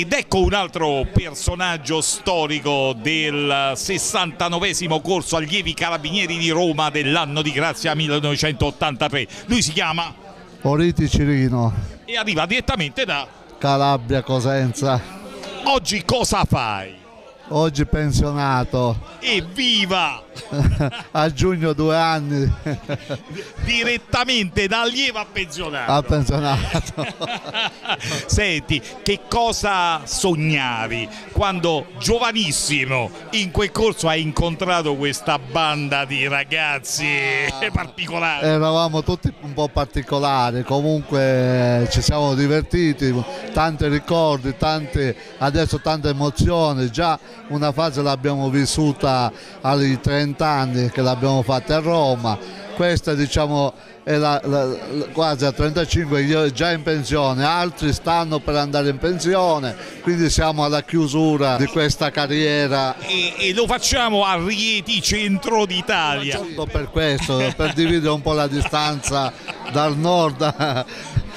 Ed ecco un altro personaggio storico del 69 corso allievi carabinieri di Roma dell'anno di grazia 1983. Lui si chiama Oriti Cirino, e arriva direttamente da Calabria, Cosenza. Oggi cosa fai? Oggi pensionato, Evviva! a giugno due anni Direttamente da allievo a pensionato. a pensionato. Senti, che cosa sognavi quando giovanissimo in quel corso hai incontrato questa banda di ragazzi particolari? Eravamo tutti un po' particolari, comunque ci siamo divertiti, tanti ricordi, tanti, adesso tante emozioni, già una fase l'abbiamo vissuta ai 30 anni che l'abbiamo fatta a Roma, questa diciamo è la- la- la- quasi a 35, io già in pensione, altri stanno per andare in pensione, quindi siamo alla chiusura di questa carriera. E, e lo facciamo a Rieti, centro d'Italia. Solo per questo, per dividere un po' la distanza dal nord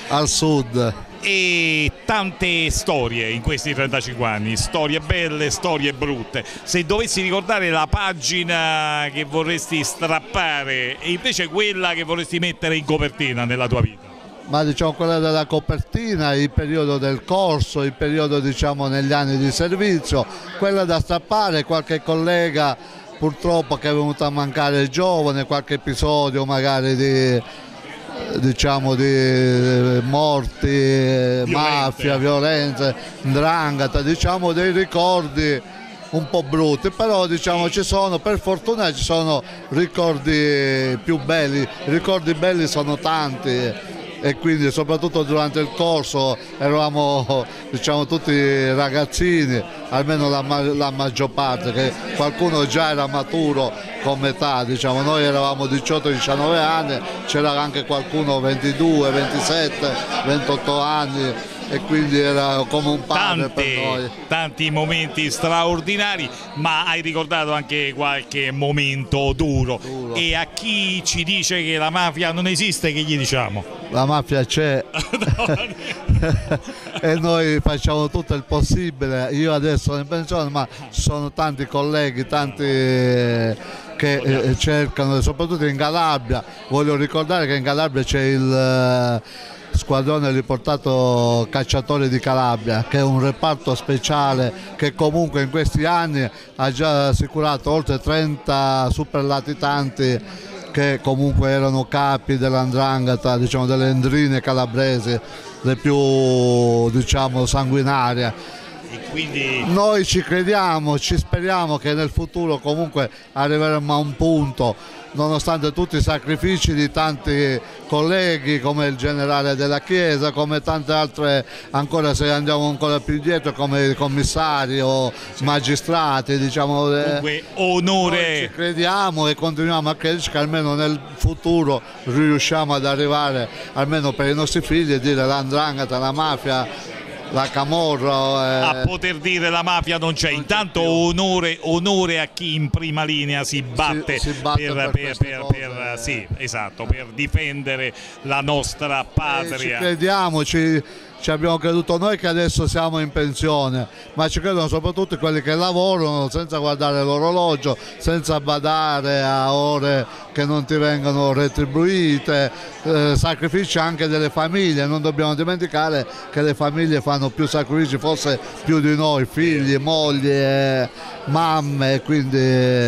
al sud. E tante storie in questi 35 anni, storie belle, storie brutte. Se dovessi ricordare la pagina che vorresti strappare e invece quella che vorresti mettere in copertina nella tua vita. ma diciamo quella della copertina, il periodo del corso, il periodo diciamo negli anni di servizio, quella da strappare, qualche collega purtroppo che è venuto a mancare giovane, qualche episodio magari di diciamo di morti, mafia, violenze, ndrangheta, diciamo dei ricordi un po' brutti, però diciamo ci sono, per fortuna ci sono ricordi più belli, ricordi belli sono tanti e quindi soprattutto durante il corso eravamo diciamo tutti ragazzini, almeno la, la maggior parte, che qualcuno già era maturo come età, diciamo. Noi eravamo 18-19 anni, c'era anche qualcuno 22, 27, 28 anni e quindi era come un padre per noi. Tanti, momenti straordinari, ma hai ricordato anche qualche momento duro. Duro. E a chi ci dice che la mafia non esiste, che gli diciamo? La mafia c'è e noi facciamo tutto il possibile. Io adesso sono in pensione, ma ci sono tanti colleghi, tanti che eh, cercano, soprattutto in Calabria. Voglio ricordare che in Calabria c'è il squadrone riportato cacciatori di Calabria, che è un reparto speciale che comunque in questi anni ha già assicurato oltre 30 superlatitanti che comunque erano capi dell'andrangheta, diciamo delle endrine calabresi, le più diciamo sanguinarie. Quindi Noi ci crediamo, ci speriamo che nel futuro comunque arriveremo a un punto, nonostante tutti i sacrifici di tanti colleghi come il generale della Chiesa, come tante altre, ancora se andiamo ancora più indietro, come i commissari o magistrati, diciamo. eh, comunque noi ci onore. crediamo e continuiamo a crederci che almeno nel futuro riusciamo ad arrivare, almeno per i nostri figli, e dire l'andrangheta, la mafia, la camorra. A eh, poter dire la mafia non c'è, intanto onore, onore a chi in prima linea si batte, si batte per per- cose. per- sì, esatto, per difendere la nostra eh, ci patria. crediamo, ci, ci abbiamo creduto noi che adesso siamo in pensione, ma ci credono soprattutto quelli che lavorano senza guardare l'orologio, senza badare a ore che non ti vengono retribuite, eh, sacrifici anche delle famiglie, non dobbiamo dimenticare che le famiglie fanno più sacrifici, forse più di noi, figli, mogli, eh, mamme, quindi...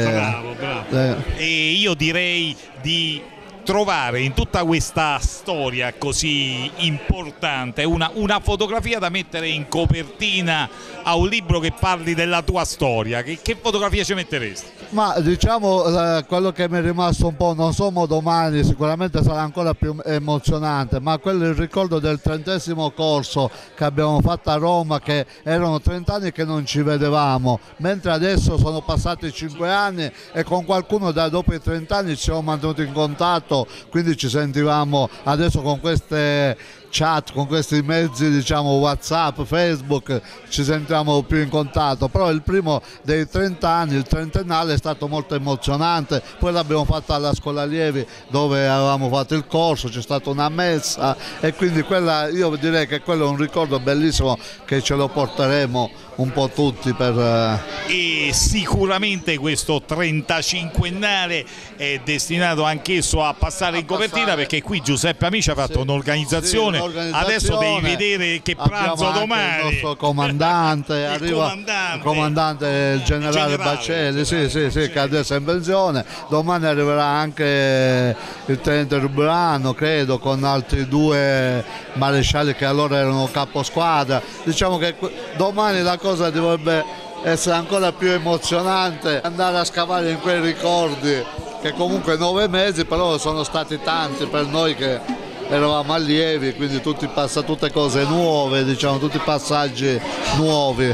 Bravo, bravo. eh, E io direi di trovare in tutta questa storia così importante una, una fotografia da mettere in copertina a un libro che parli della tua storia. Che, che fotografia ci metteresti? Ma diciamo eh, quello che mi è rimasto un po', non so mo domani, sicuramente sarà ancora più emozionante, ma quello è il ricordo del trentesimo corso che abbiamo fatto a Roma, che erano 30 anni che non ci vedevamo, mentre adesso sono passati 5 anni e con qualcuno da dopo i 30 anni ci siamo mantenuti in contatto, quindi ci sentivamo adesso con queste chat, con questi mezzi diciamo Whatsapp, Facebook, ci sentiamo più in contatto, però il primo dei 30 anni, il trentennale è stato molto emozionante, poi l'abbiamo fatto alla scuola allievi dove avevamo fatto il corso, c'è stata una messa. E quindi quella, io direi che quello è un ricordo bellissimo che ce lo porteremo un po' tutti per... E sicuramente questo 35ennale è destinato anch'esso a passare a in copertina passare. perché qui Giuseppe Amici ha fatto sì, un'organizzazione, sì, adesso devi vedere che pranzo domani. Il nostro comandante, il arriva comandante, il comandante il generale, generale Bacelli, sì, sì, sì, che adesso è in pensione, domani arriverà anche il tenente Rubrano, credo, con altri due marescialli che allora erano capo squadra. Diciamo che domani la cosa dovrebbe essere ancora più emozionante andare a scavare in quei ricordi che comunque nove mesi però sono stati tanti per noi che eravamo allievi quindi tutti, tutte cose nuove diciamo tutti passaggi nuovi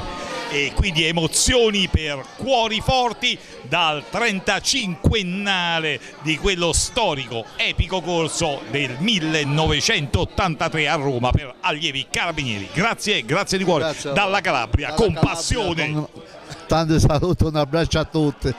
e quindi emozioni per cuori forti dal 35ennale di quello storico epico corso del 1983 a Roma per allievi carabinieri. Grazie, grazie di cuore grazie, dalla Calabria, dalla con Calabria, passione. Con... Tanti saluti, un abbraccio a tutti.